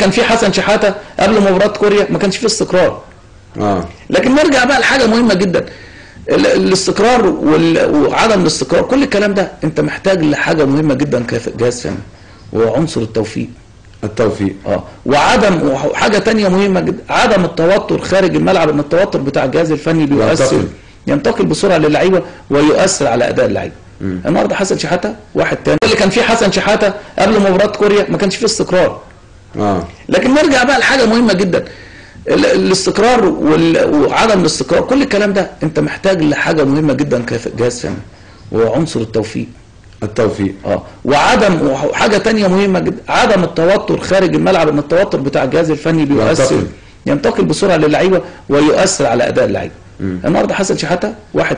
كان فيه حسن شحاتة قبل مباراه كوريا ما كانش فيه استقرار. آه. لكن نرجع بقى لحاجة مهمة جدا. ال- الاستقرار وعدم الاستقرار كل الكلام ده انت محتاج لحاجة مهمة جدا كجهاز فني وهو عنصر التوفيق. التوفيق. آه. وعدم وحاجه تانية مهمة جدا عدم التوتر خارج الملعب إن التوتر بتاع الجهاز الفني بيؤثر ينتقل. ينتقل بسرعة للعيبة ويؤثر على أداء اللعيبه النهارده حسن شحاتة واحد تاني. اللي كان فيه حسن شحاتة قبل مباراة كوريا ما كانش فيه استقرار. آه. لكن نرجع بقى لحاجة مهمة جدا. ال- الاستقرار وعدم الاستقرار كل الكلام ده انت محتاج لحاجة مهمة جدا كجهاز فني وهو عنصر التوفيق. التوفيق. آه. وعدم وحاجه تانية مهمة جدا عدم التوتر خارج الملعب إن التوتر بتاع الجهاز الفني بيؤثر. ينتقل. ينتقل بسرعة للعيبة ويؤثر على أداء اللعيبه النهارده حسن شحاتة واحد